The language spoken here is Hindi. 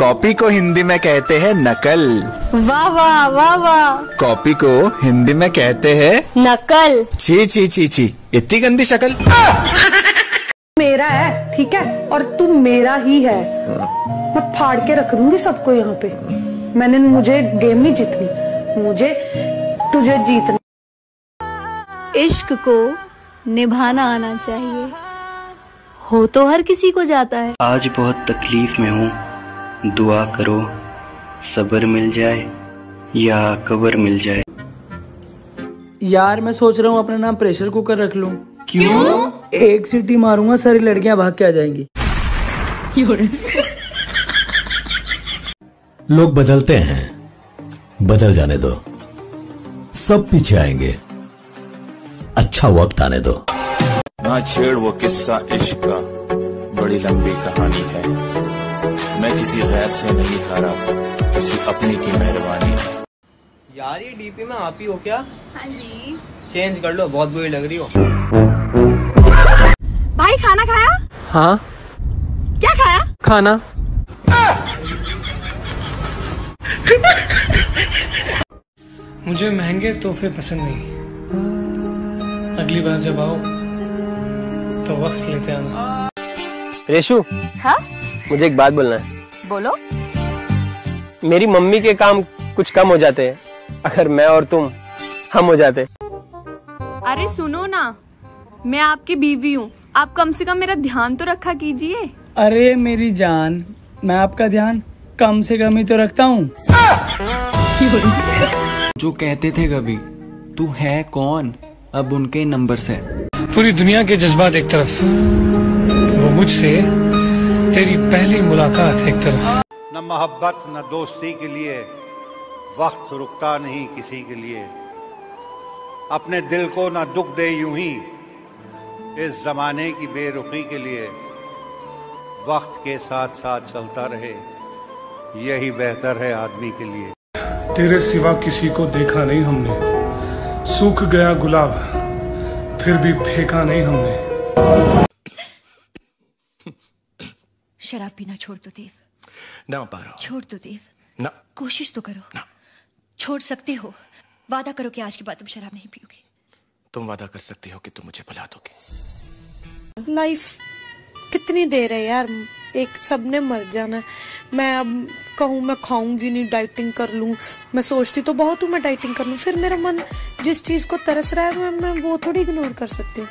कॉपी को हिंदी में कहते हैं नकल। वाह वाह वाह वाह। कॉपी को हिंदी में कहते हैं नकल। छी छी छी छी। इतनी गंदी शक्ल। मेरा है ठीक है? और तू मेरा ही है। मैं फाड़ के रख दूँगी सबको यहाँ पे। मैंने मुझे गेम नहीं जीतनी। मुझे तुझे जीतना। इश्क को निभाना आना चाहिए। हो तो हर किसी को जाता है। आज बहुत तकलीफ़ में हूँ। दुआ करो सब्र मिल जाए या कबर मिल जाए। यार मैं सोच रहा हूँ अपना नाम प्रेशर कुकर रख लूँ। क्यों? एक सीटी मारूँगा सारी लड़कियाँ भाग के आ जाएँगी। लोग बदलते हैं बदल जाने दो। सब पीछे आएँगे अच्छा वक्त आने दो। ना छेड़ वो किस्सा इश्क का। बड़ी लंबी कहानी है। मैं किसी गैर से नहीं हारा किसी अपनी की मेहरबानी। है यार ये डीपी में आप ही हो क्या? हाँ जी। चेंज कर लो बहुत बुरी लग रही हो। भाई खाना खाया? हाँ। क्या खाया? खाना। मुझे महँगे तोहफे पसंद नहीं। अगली बार जब आओ तो वक्त लेते आना। रेशु हाँ? मुझे एक बात बोलना है। बोलो। मेरी मम्मी के काम कुछ कम हो जाते हैं। अगर मैं और तुम हम हो जाते। अरे सुनो ना मैं आपकी बीवी हूँ। आप कम से कम मेरा ध्यान तो रखा कीजिए। अरे मेरी जान मैं आपका ध्यान कम से कम ही तो रखता हूँ। जो कहते थे कभी तू है कौन? अब उनके नंबर से। पूरी दुनिया के जज्बात एक तरफ़। मुझसे तेरी पहली मुलाकात एक तरफ़। न मोहब्बत न दोस्ती के लिए वक्त रुकता नहीं किसी के लिए। अपने दिल को न दुख दे यूँ ही इस जमाने की बेरुखी के लिए वक्त के साथ साथ चलता रहे। यही बेहतर है आदमी के लिए। तेरे सिवा किसी को देखा नहीं हमने। सूख गया गुलाब फिर भी फेंका नहीं हमने। शराब पीना छोड़ दो देव। ना पारो। छोड़ दो देव। ना। कोशिश तो करो। ना। छोड़ सकते हो। वादा करो कि आज के बाद तुम शराब नहीं पियोगे। तुम वादा कर सकती हो कि तुम मुझे भुला दोगे। लाइफ कितनी देर है यार? एक सबने मर जाना मैं अब कहूँ मैं खाऊँगी नहीं डाइटिंग कर लूँ। मैं सोचती तो बहुत हूँ मैं डाइटिंग कर लूँ। फिर मेरा मन जिस चीज़ को तरस रहा है मैं, मैं वो थोड़ी इग्नोर कर सकती हूँ।